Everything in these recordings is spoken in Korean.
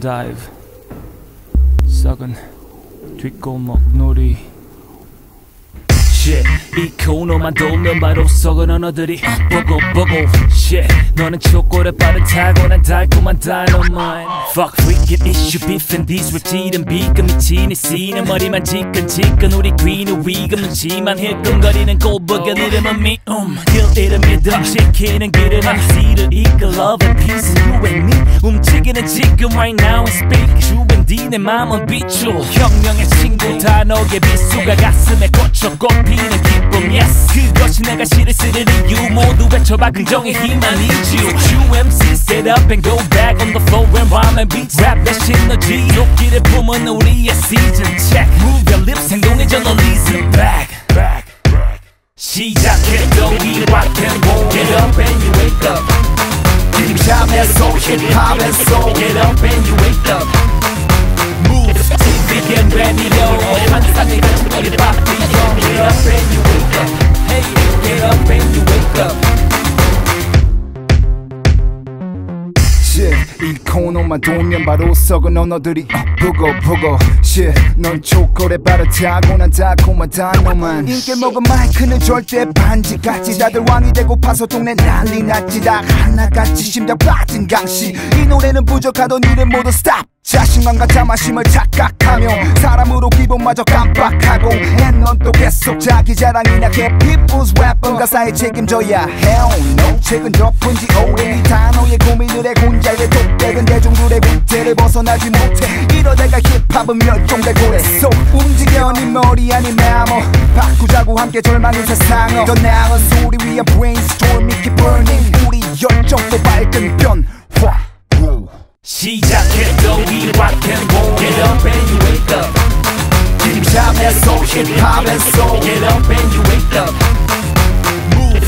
다이브 썩은 뒷골목 놀이 이 코너만 돌면 바로 썩은 언어들이 보고 보고. shit 너는 초콜릿 바른 타고 난 달콤한 dynamite fuck freaking issue beef and these repeating 비금 미친 이 씬은 머리만 지끈지끈. 우리 귀는 위금 눈치만 힐끔거리는 골버견 이름은 미움 길 이름 믿음 지키는 길은 MC를 이끌 love and peace. You and me 움직이는 지금 right now and speak. 주변 뒤내 맘은 비추 혁명의 친 구 단어의 비수가 가슴에 꽂혀 꽃피는 기쁨 yes 그것이 내가 시를 쓰는 이유 모두 외쳐봐 긍정의 힘 I need you UMC set up and go back on the floor and rhyme and beats rap 내 시너지 도끼를 품은 우리의 season check move your lips 행동의 journalism back back 시작해 또 이 rock and roll get up and you wake up 잠에서 힙합 and soul get up and you wake up Get up and you wake up. Hey get up and you wake up. Shit 이 코너만 돌면 바로 썩은 언어들이 보고 보고. Shit 넌 초콜릿 바로 타고 난 달콤한 단어만. 인기 먹은 마이크는 절대 반지같이 다들 왕이 되고 파서 동네 난리 났지. 다 하나같이 심장 빠진 강씨. 이 노래는 부족하던 일은 모두 stop 자신감과 자만심을 착각하며 사람으로 기분마저 깜빡하고 넌또 계속 자기 자랑이나 개 people's weapon 가사에 책임져야 hell no. 최근 덮은 지 오래. 이 단어의 해 혼자의 독백은 대중들의 굴대를 벗어나지 못해. 이러다가 힙합은 고래. So 움직여 네 머리 아닌 메모 바꾸자고 함께 절망인 세상을. 더 나은 소리 위한 brainstorm keep burning. 우리 열정도 밝은 변화. 시작해 잠에서 힙합 and soul get up and you wake up move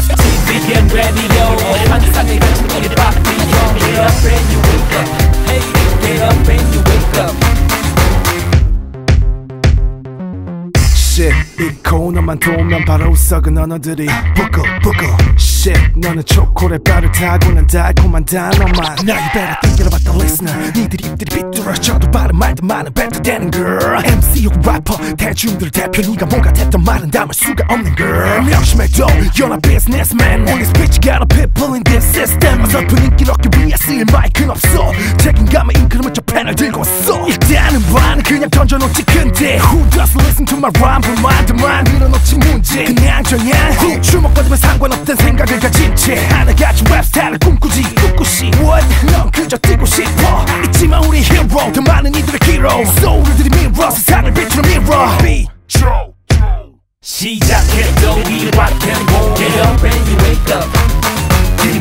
TV and radio 환상의 같은 우리 바삐 get up and you wake up 코너만 돌면 바로 썩은 언어들이 부고 부고 shit 너는 초콜릿 바를 타고 난 달콤한 단어만 think about the listener. 니들 입들이 비뚤어져도 바른 말도 많은 better 되는 girl. MC 혹 래퍼 대중들 대표. 네가 뭔가 했던 말은 담을 수가 없는 girl. 명심해도 You're a businessman. Only speech got a people in this system. 어설픈 인기를 얻기 위해 쓰일 마이크는 없어. 책임감에 잉크를 저 펜을 들고 반은 그냥 던져놓지 근데 Who does listen to my rhyme 불만들만 밀어놓지 문제 그냥 정해 주목받으면 상관없던 생각을 가진 채 하나같이 랩 스타일을 꿈꾸지 꿈꾸시 What? 넌 그저 뛰고 싶어 있지만 우리 hero 더 많은 이들의 hero 소울들이 mirror 세상을 비추는 mirror true 시작해 또이 rock and roll get up and you wake up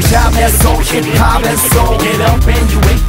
잠에서 힙합 and soul get up and you wake up